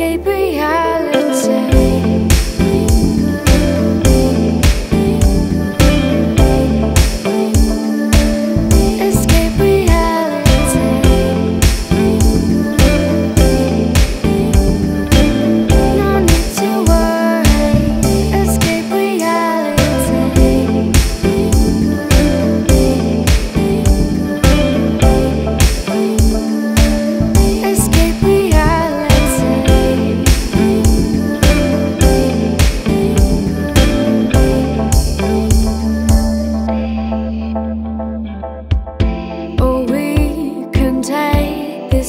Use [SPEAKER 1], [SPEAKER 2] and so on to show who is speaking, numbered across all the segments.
[SPEAKER 1] Escape reality.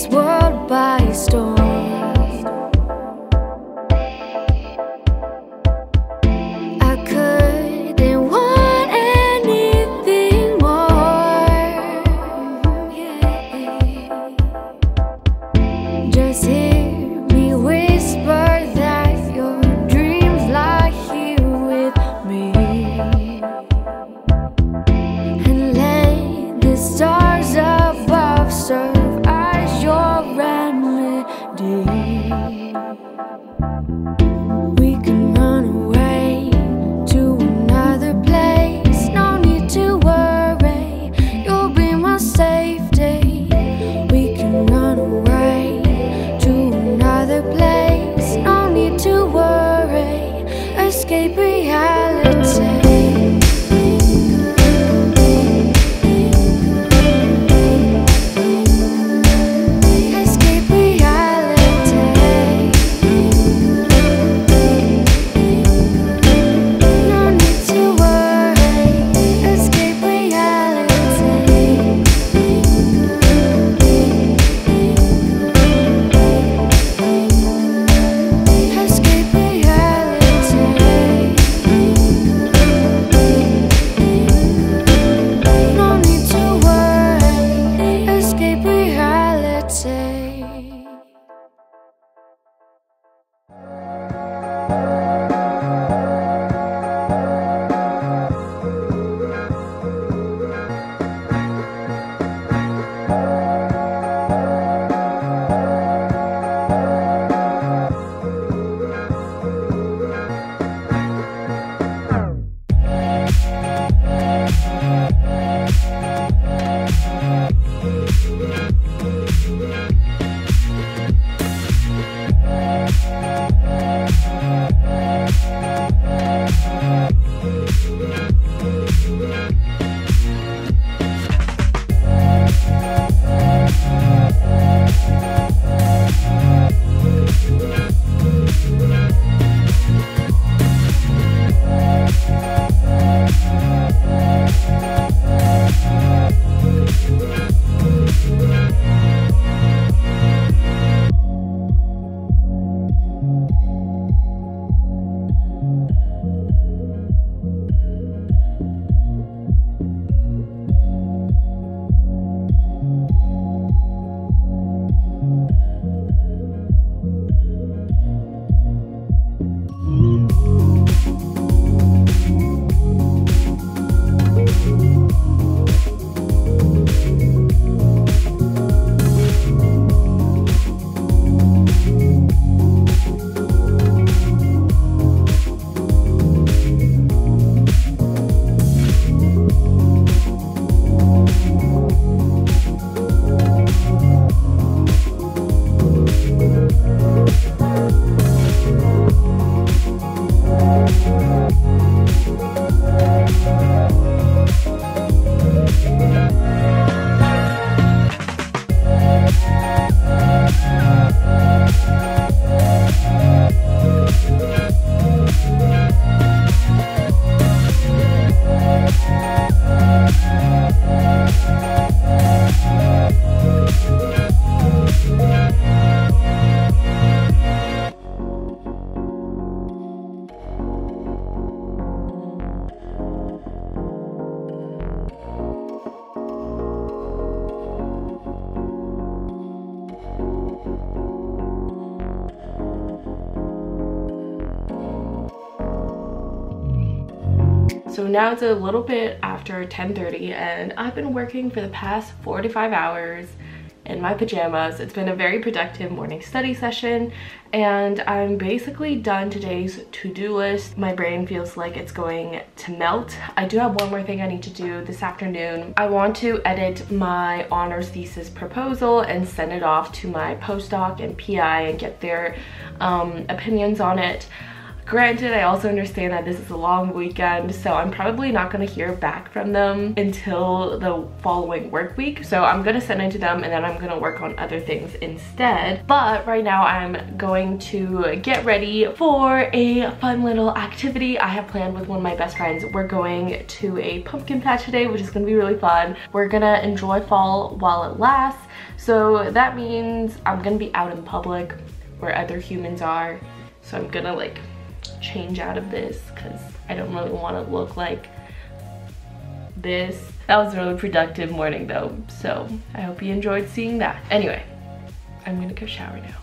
[SPEAKER 1] this world by storm. I couldn't want anything more. Just hear me whisper that your dreams lie here with me. And let the stars above serve.
[SPEAKER 2] So now it's a little bit after 10:30, and I've been working for the past 45 hours in my pajamas. It's been a very productive morning study session and I'm basically done today's to-do list. My brain feels like it's going to melt. I do have one more thing I need to do this afternoon. I want to edit my honors thesis proposal and send it off to my postdoc and PI and get their um, opinions on it. Granted, I also understand that this is a long weekend, so I'm probably not gonna hear back from them until the following work week. So I'm gonna send it to them and then I'm gonna work on other things instead. But right now I'm going to get ready for a fun little activity I have planned with one of my best friends. We're going to a pumpkin patch today, which is gonna be really fun. We're gonna enjoy fall while it lasts. So that means I'm gonna be out in public where other humans are. So I'm gonna like change out of this because I don't really want to look like this. That was a really productive morning though, so I hope you enjoyed seeing that. Anyway, I'm gonna go shower now.